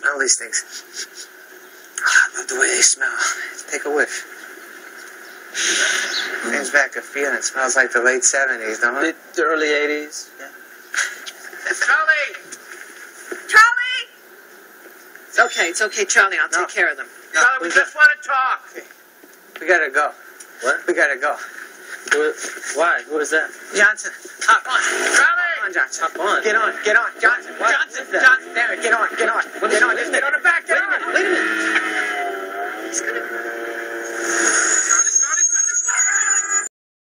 Smell these things. Ah, I love the way they smell. Take a whiff. Brings back a feeling. It smells like the late 70s, don't it? The, the early 80s. Yeah. Charlie! Charlie! It's okay, it's okay, Charlie. I'll No. take care of them. No, Charlie, we we, just want to talk. we gotta go. What? We gotta go. Who, why? Who is that? Johnson, hop on. Charlie! Come on, Johnson. Hop on. Get on, get on. Johnson, What? Johnson, Who's? Johnson. Damn it, get on, get on. What get on, Thanks.